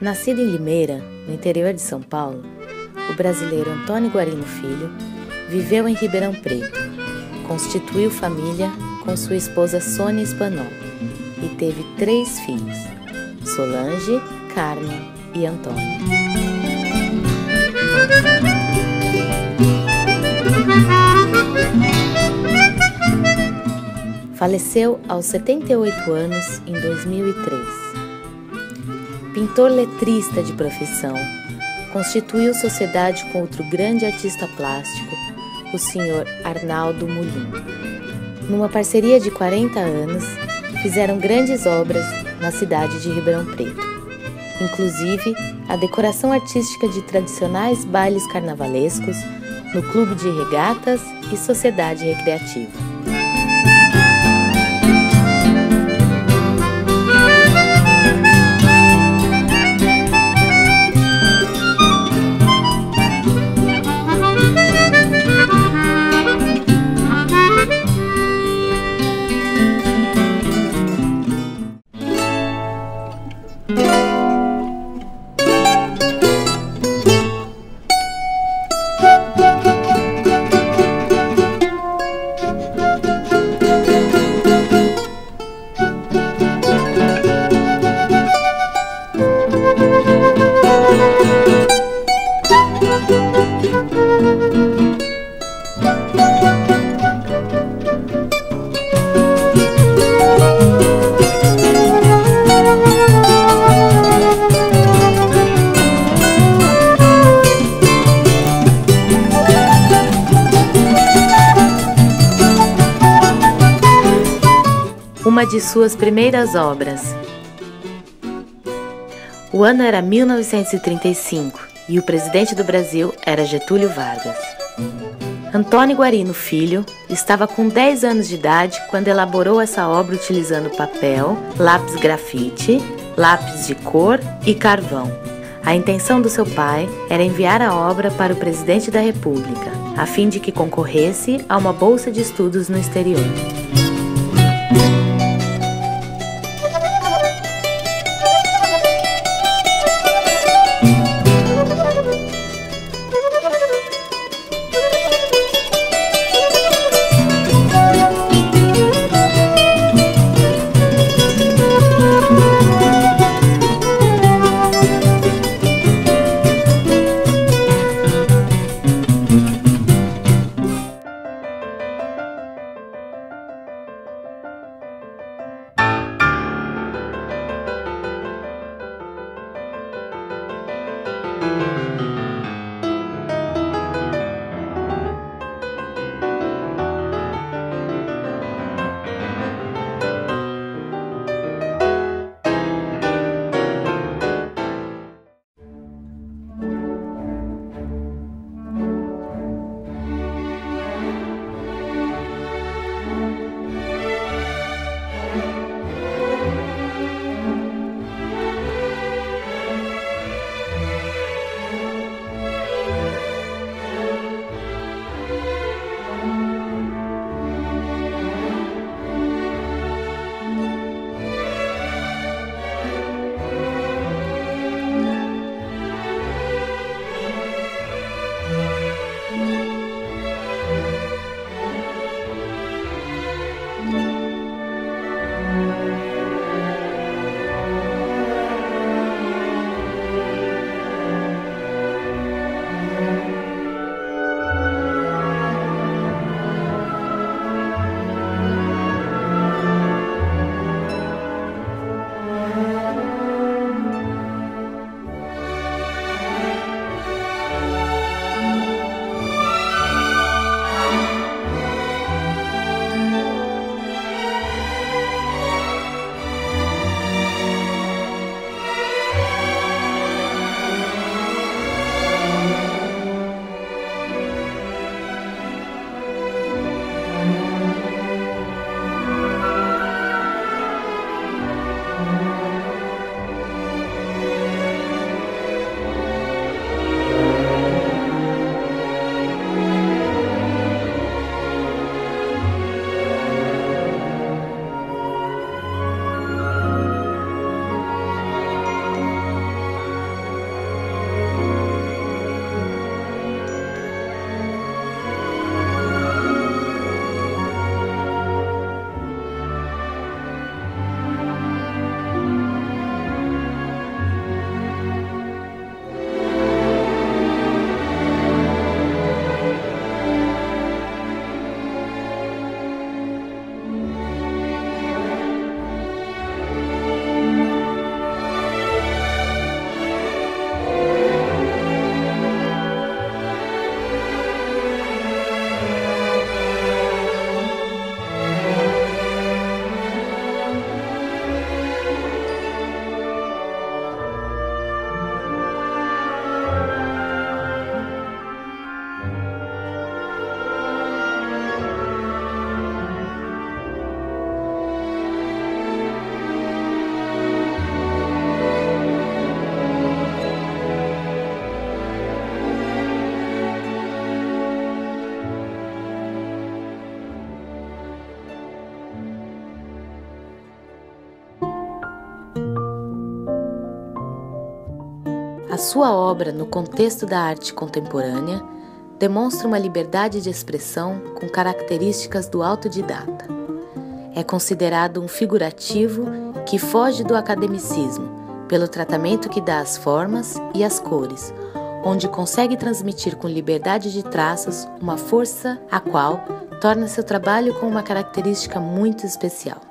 Nascido em Limeira, no interior de São Paulo, o brasileiro Antônio Guarino Filho viveu em Ribeirão Preto, constituiu família com sua esposa Sônia Espanol e teve três filhos, Solange, Carmen e Antônio. Faleceu aos 78 anos em 2003. Pintor letrista de profissão, constituiu sociedade com outro grande artista plástico, o Sr. Arnaldo Mulim. Numa parceria de 40 anos, fizeram grandes obras na cidade de Ribeirão Preto, inclusive a decoração artística de tradicionais bailes carnavalescos no Clube de Regatas e Sociedade Recreativa. Uma de suas primeiras obras. O ano era 1935 e o presidente do Brasil era Getúlio Vargas. Antônio Guarino Filho estava com 10 anos de idade quando elaborou essa obra utilizando papel, lápis grafite, lápis de cor e carvão. A intenção do seu pai era enviar a obra para o presidente da República, a fim de que concorresse a uma bolsa de estudos no exterior. Sua obra, no contexto da arte contemporânea, demonstra uma liberdade de expressão com características do autodidata. É considerado um figurativo que foge do academicismo, pelo tratamento que dá às formas e às cores, onde consegue transmitir com liberdade de traços uma força a qual torna seu trabalho com uma característica muito especial.